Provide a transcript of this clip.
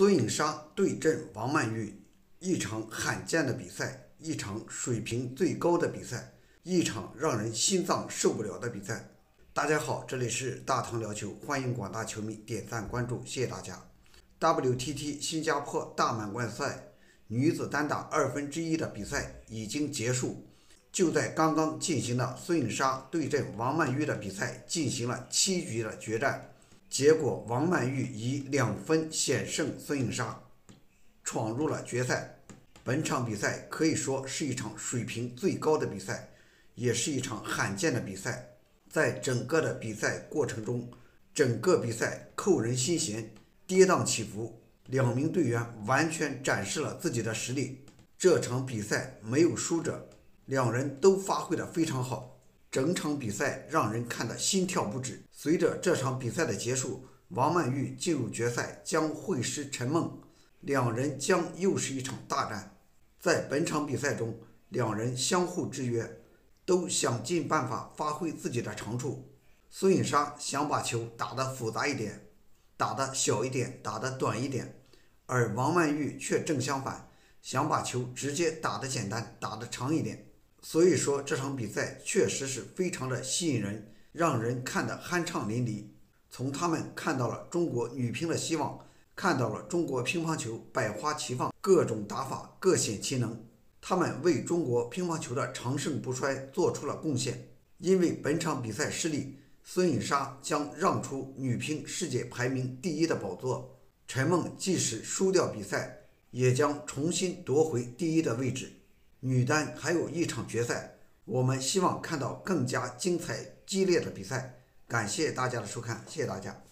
孙颖莎对阵王曼玉，一场罕见的比赛，一场水平最高的比赛，一场让人心脏受不了的比赛。大家好，这里是大唐聊球，欢迎广大球迷点赞关注，谢谢大家。WTT 新加坡大满贯赛女子单打二分之一的比赛已经结束，就在刚刚进行的孙颖莎对阵王曼玉的比赛进行了七局的决战。结果，王曼玉以两分险胜孙颖莎，闯入了决赛。本场比赛可以说是一场水平最高的比赛，也是一场罕见的比赛。在整个的比赛过程中，整个比赛扣人心弦，跌宕起伏，两名队员完全展示了自己的实力。这场比赛没有输者，两人都发挥的非常好。整场比赛让人看得心跳不止。随着这场比赛的结束，王曼玉进入决赛将会师陈梦，两人将又是一场大战。在本场比赛中，两人相互制约，都想尽办法发挥自己的长处。孙颖莎想把球打得复杂一点，打得小一点，打得短一点，而王曼玉却正相反，想把球直接打得简单，打得长一点。所以说这场比赛确实是非常的吸引人，让人看得酣畅淋漓。从他们看到了中国女乒的希望，看到了中国乒乓球百花齐放，各种打法各显其能。他们为中国乒乓球的长盛不衰做出了贡献。因为本场比赛失利，孙颖莎将让出女乒世界排名第一的宝座。陈梦即使输掉比赛，也将重新夺回第一的位置。女单还有一场决赛，我们希望看到更加精彩激烈的比赛。感谢大家的收看，谢谢大家。